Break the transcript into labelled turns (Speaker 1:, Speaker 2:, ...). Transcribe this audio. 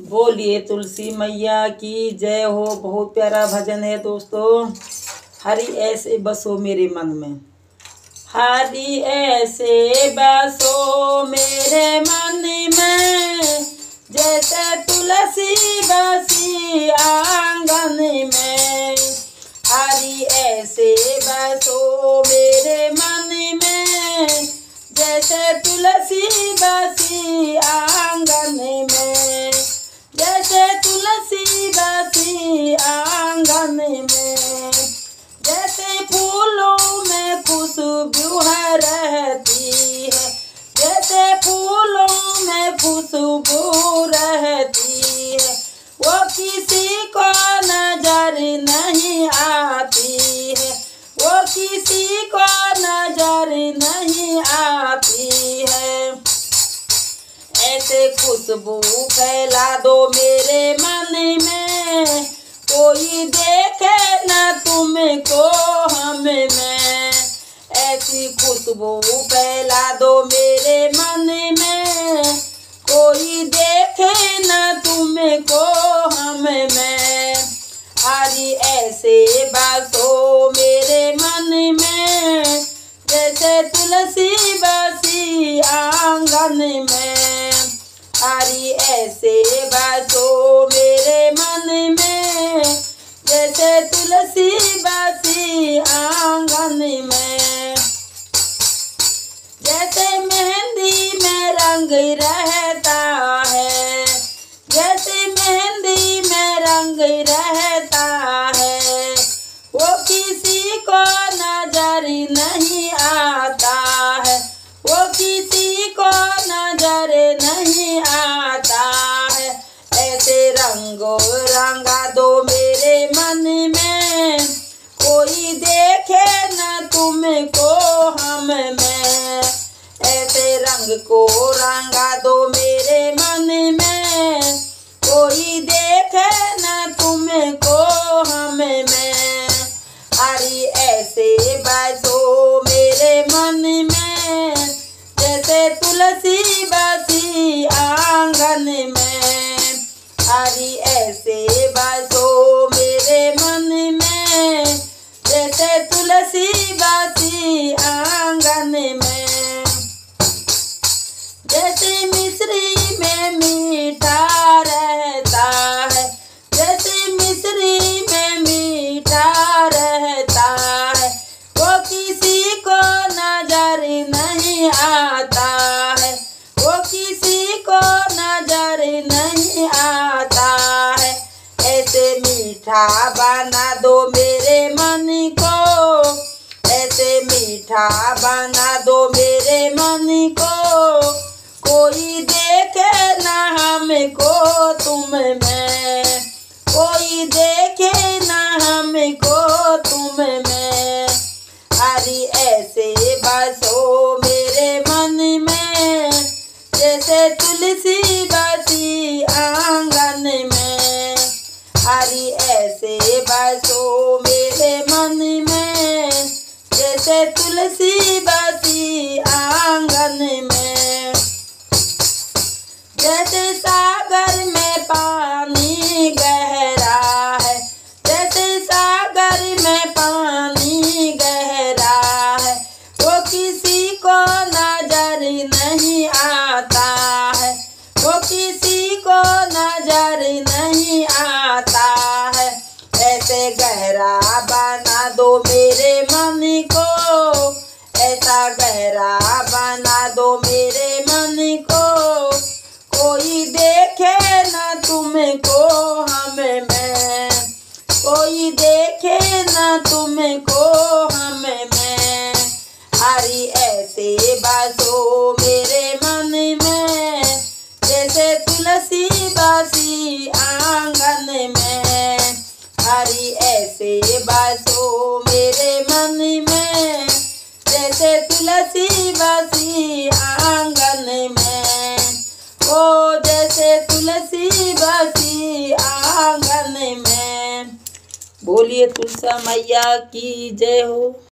Speaker 1: बोलिए तुलसी मैया की जय हो। बहुत प्यारा भजन है दोस्तों। हरि ऐसे बसो मेरे मन में। हरि ऐसे बसो मेरे मन में। जैसे तुलसी बसी आँगन में। हरि ऐसे बसो मेरे मन में। जैसे तुलसी बसी खुशबू फैला दो मेरे मन में। कोई देखे न तुमको हम में। ऐसी खुशबू फैला दो मेरे मन में। कोई देखे न तुमको हम में। हरी ऐसे बसो मेरे मन में। जैसे तुलसी बसी आँगन में। हरी ऐसे बसो मेरे मन में, जैसे तुलसी बसी आँगन में। जैसे मेहंदी में रंग रहता रंगो रंगा दो मेरे मन में। कोई देखे न तुमको हम में। ऐसे रंग को रंगा दो मेरे मन में। कोई देखे न तुमको हम में। हरी ऐसे बसो मेरे मन में। जैसे तुलसी बसी आँगन में। हरी ऐसे बसो मेरे मन में जैसे तुलसी बसी आँगन मीठा बना दो मेरे मन को। ऐसे मीठा बना दो मेरे मन को। कोई देखे ना हमको तुम में। कोई देखे ना हमको तुम में। अरे ऐसे बसो मेरे मन में। जैसे तुलसी बसी तुलसी बसी आँगन में जैसे सागर में पानी गहरा है, जैसे सागर में पानी गहरा है, वो किसी को नज़र नहीं आता है, वो किसी को नज़र नहीं आता है। ऐसे गहरा बना दो मेरे मन को ऐसा गहरा बना दो मेरे मन को। कोई देखे न तुमको हम में। कोई देखे न तुमको हम में। हरी ऐसे बसो मेरे मन में। जैसे तुलसी बासी आँगन में। हरी ऐसे बसो तुलसी बसी आँगन में ओ जैसे तुलसी बसी आँगन में बोलिए तुलसा मैया की जय हो।